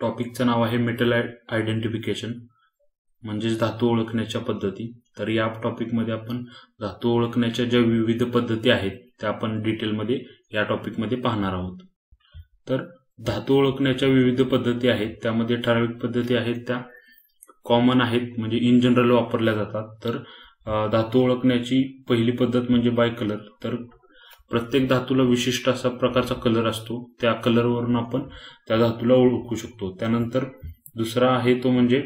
टॉपिकचं नाव आहे metal identification म्हणजेच धातू ओळखण्याच्या पद्धती. तर या टॉपिकमध्ये आपण धातू ओळखण्याच्या ज्या विविध पद्धती आहेत त्या आपण डिटेलमध्ये या टॉपिकमध्ये पाहणार आहोत. तर धातू ओळखण्याच्या विविध पद्धती आहेत त्यामध्ये ठराविक पद्धती आहेत त्या कॉमन आहेत म्हणजे इन जनरल वापरल्या जातात. तर धातू ओळखण्याची पहिली पद्धत म्हणजे बाय कलर तर प्रत्येक धातूला विशिष्ट असा प्रकारचा कलर असतो. त्या कलरवरून आपण त्या धातूला ओळखू शकतो. त्यानंतर दुसरा आहे तो म्हणजे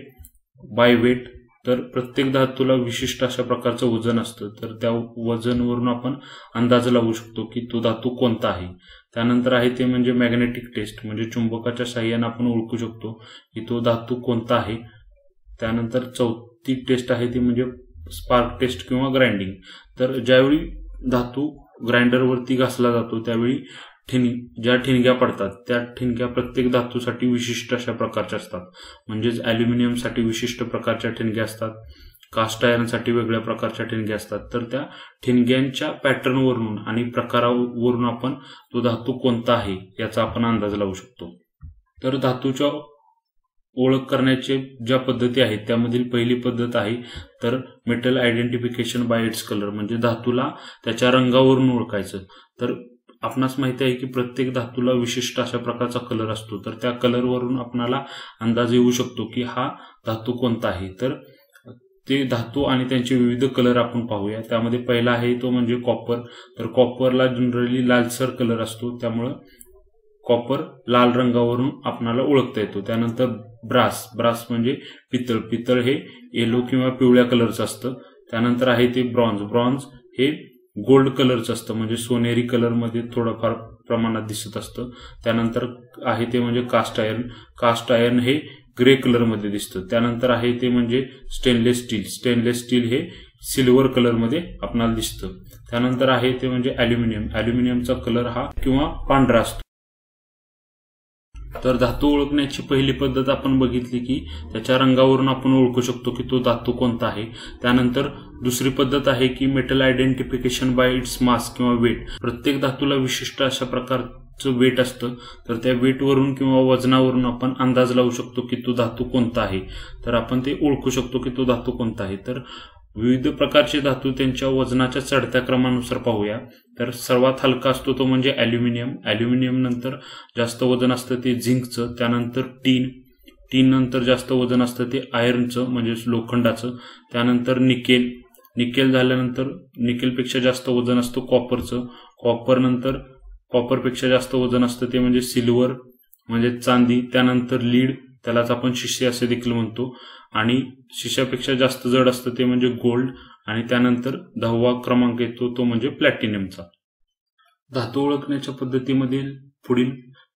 बाय वेट तर प्रत्येक धातूला विशिष्ट अशा प्रकारचं वजन असतं. तर त्या वजनवरून आपण अंदाज लावू शकतो की तो धातू कोणता आहे. त्यानंतर आहे ते म्हणजे मॅग्नेटिक टेस्ट म्हणजे चुंबकाच्या साह्याने आपण ओळखू शकतो की तो धातू कोणता आहे. त्यानंतर चौथी टेस्ट आहे ती म्हणजे स्पार्क टेस्ट किंवा ग्राइंडिंग तर ज्यावेळी धातू ग्राइंडरवरती घासला जातो त्यावेळी ठिन ज्या ठिणग्या पडतात त्या ठिणग्या प्रत्येक धातूसाठी विशिष्ट अशा प्रकारच्या असतात. म्हणजेच अॅल्युमिनियमसाठी विशिष्ट प्रकारच्या ठिणग्या असतात कास्ट आयर्नसाठी वेगळ्या प्रकारच्या ठिणग्या असतात. तर त्या ठिणग्यांच्या पॅटर्नवरून आणि प्रकारावरून आपण तो धातू कोणता आहे याचा आपण अंदाज लावू शकतो. तर धातूच्या ओळख करण्याचे ज्या पद्धती आहेत त्यामधील पहिली पद्धत आहे तर metal identification by its colour म्हणजे धातूला त्याच्या रंगावरून ओळखायचं. तर आपणास माहिती आहे की प्रत्येक धातूला विशिष्ट अशा प्रकारचा कलर असतो. तर त्या कलरवरून आपणाला अंदाज येऊ शकतो की हा धातू कोणता आहे. तर ते धातू आणि त्यांचे विविध कलर आपण पाहूया. त्यामध्ये पहिला आहे तो म्हणजे कॉपर तर कॉपरला जनरली लालसर कलर असतो. त्यामुळं कॉपर लाल रंगावरून आपणाला ओळखता येतो. त्यानंतर ब्रास ब्रास म्हणजे पितळ. पितळ हे येलो किंवा पिवळ्या कलरचं असतं. त्यानंतर आहे ते ब्रॉन्झ ब्रॉन्झ हे गोल्ड कलरचं असतं. म्हणजे सोनेरी कलरमध्ये थोडंफार प्रमाणात दिसत असतं. त्यानंतर आहे ते म्हणजे कास्ट आयर्न कास्ट आयर्न हे ग्रे कलरमध्ये दिसतं. त्यानंतर आहे ते म्हणजे स्टेनलेस स्टील स्टेनलेस स्टील हे सिल्वर कलरमध्ये आपणाला दिसतं. त्यानंतर आहे ते म्हणजे अॅल्युमिनियम अॅल्युमिनियमचा कलर हा किंवा पांढरा असतो. तर धातू ओळखण्याची पहिली पद्धत आपण बघितली की त्याच्या रंगावरून आपण ओळखू शकतो की तो धातू कोणता आहे. त्यानंतर दुसरी पद्धत आहे की metal identification by its mass किंवा वेट प्रत्येक धातूला विशिष्ट अशा प्रकारचं वेट असतं. तर त्या वेटवरून किंवा वजनावरून आपण अंदाज लावू शकतो की तो धातू कोणता आहे. तर आपण ते ओळखू शकतो की तो धातू कोणता आहे. तर विविध प्रकारचे धातू त्यांच्या वजनाच्या चढत्या क्रमानुसार पाहूया. तर सर्वात हलका असतो तो म्हणजे अॅल्युमिनियम अॅल्युमिनियम नंतर जास्त वजन असतं ते झिंकचं त्यानंतर टीन. टीन नंतर जास्त वजन असतं ते आयर्नचं म्हणजे लोखंडाचं. त्यानंतर निकेल. निकेल झाल्यानंतर निकेलपेक्षा जास्त वजन असतं कॉपरचं. कॉपर नंतर कॉपरपेक्षा जास्त वजन असतं ते म्हणजे सिल्वर म्हणजे चांदी. त्यानंतर लीड. त्यालाच आपण शिष्य असे देखील म्हणतो. आणि शिश्यापेक्षा जास्त जड असतं ते म्हणजे गोल्ड आणि त्यानंतर दहावा क्रमांक येतो तो म्हणजे प्लॅटिनियमचा धातू ओळखण्याच्या पद्धतीमधील पुढील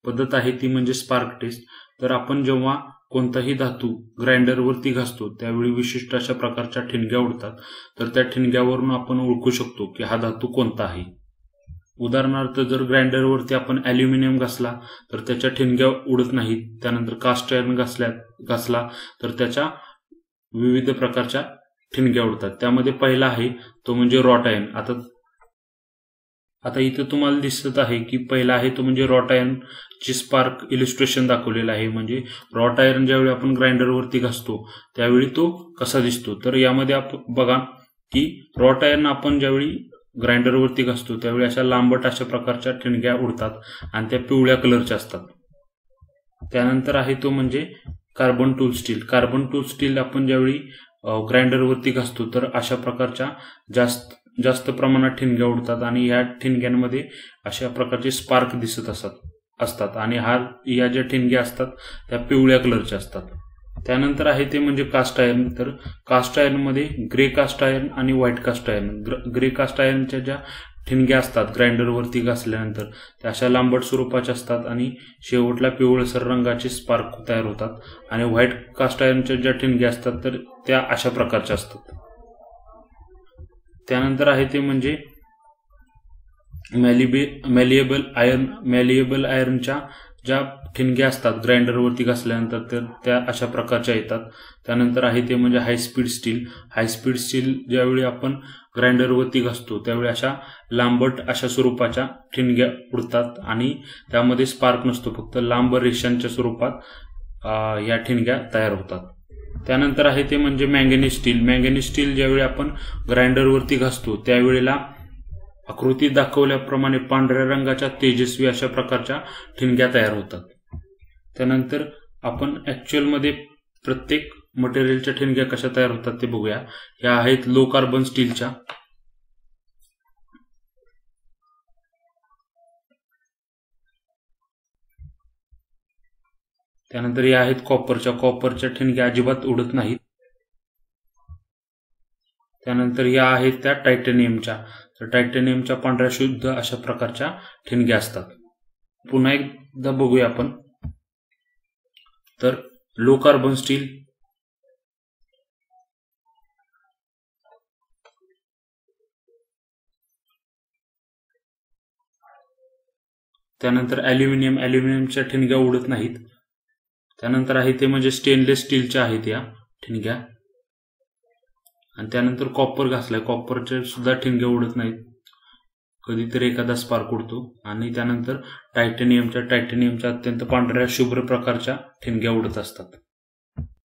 पद्धत आहे ती म्हणजे स्पार्क टेस्ट. तर आपण जेव्हा कोणताही धातू ग्राइंडरवरती घासतो त्यावेळी विशिष्ट अशा प्रकारच्या ठिणग्या उडतात. तर त्या ठिणग्यावरून आपण ओळखू शकतो की हा धातू कोणता आहे. उदाहरणार्थ जर ग्राइंडरवरती आपण अॅल्युमिनियम घासला तर त्याच्या ठिणग्या उडत नाहीत. त्यानंतर कास्ट आयर्न घासल्या घासला तर त्याच्या विविध प्रकारच्या ठिणग्या उडतात. त्यामध्ये पहिला आहे तो म्हणजे रॉट आयर्न आता आता इथं तुम्हाला दिसत आहे की पहिला आहे तो म्हणजे रॉट आयर्न ची स्पार्क इलिस्ट्रेशन दाखवलेलं आहे. म्हणजे रॉट आयर्न ज्यावेळी आपण ग्राइंडरवरती घासतो त्यावेळी तो कसा दिसतो? तर यामध्ये आपण बघा की रॉट आयर्न आपण ज्यावेळी ग्राइंडरवरती घासतो त्यावेळी अशा लांबट अशा प्रकारच्या ठिणग्या उडतात आणि त्या पिवळ्या कलरच्या असतात. त्यानंतर आहे तो म्हणजे carbon tool steel carbon tool steel आपण ज्यावेळी ग्राइंडरवरती घासतो तर अशा प्रकारच्या जास्त जास्त प्रमाणात ठिणग्या उडतात आणि या ठिणग्यांमध्ये अशा प्रकारचे स्पार्क दिसत असतात असतात. आणि हा या ज्या ठिणग्या असतात त्या पिवळ्या कलरच्या असतात. त्यानंतर आहे ते म्हणजे कास्ट आयर्न तर कास्ट आयर्नमध्ये ग्रे कास्ट आयर्न आणि white cast iron grey cast आयर्नच्या ज्या ठिणग्या असतात ग्राइंडरवरती घासल्यानंतर. त्या अशा लांबट स्वरूपाच्या असतात आणि शेवटला पिवळसर रंगाचे स्पार्क तयार होतात. आणि व्हाईट कास्ट आयर्नच्या ज्या ठिणग्या असतात तर त्या अशा प्रकारच्या असतात. त्यानंतर आहे ते म्हणजे मॅलिबे मॅलिएबल आयर्न मॅलिएबल आयर्नच्या ज्या ठिणग्या असतात ग्राइंडरवरती घासल्यानंतर तर त्या अशा प्रकारच्या येतात. त्यानंतर आहे ते म्हणजे high speed steel high speed steel ज्यावेळी आपण ग्राइंडरवरती घासतो त्यावेळी अशा लांबट अशा स्वरूपाच्या ठिणग्या उडतात आणि त्यामध्ये स्पार्क नसतो फक्त लांब रेषांच्या स्वरूपात या ठिणग्या तयार होतात. त्यानंतर आहे ते म्हणजे मँगॅनिज स्टील मँगॅनिज स्टील ज्यावेळी आपण ग्राइंडरवरती घासतो त्यावेळेला आकृती दाखवल्याप्रमाणे पांढऱ्या रंगाच्या तेजस्वी अशा प्रकारच्या ठिणग्या तयार होतात. त्यानंतर आपण ॲक्च्युअलमध्ये प्रत्येक मटेरियलच्या ठिणग्या कशा तयार होतात ते बघूया. ह्या आहेत लो कार्बन स्टीलच्या त्यानंतर या आहेत कॉपरच्या कॉपरच्या ठिणग्या अजिबात उडत नाहीत. त्यानंतर या आहेत त्या टायटॅनियमच्या तर टायटेनियमच्या पांढऱ्या शुद्ध अशा प्रकारच्या ठिणग्या असतात. पुन्हा एकदा बघूया आपण. तर लो कार्बन स्टील त्यानंतर ॲल्युमिनियम ॲल्युमिनियमच्या ठिणग्या उडत नाहीत. त्यानंतर आहे ते म्हणजे स्टेनलेस स्टीलच्या आहेत या ठिणग्या. आणि त्यानंतर कॉपर घासलाय. कॉपरच्या सुद्धा ठिणग्या उडत नाहीत. कधीतरी एखादा स्पार्क उडतो. आणि त्यानंतर टायटॅनियमच्या टायटेनियमच्या अत्यंत पांढऱ्या शुभ्र प्रकारच्या ठिणग्या उडत असतात.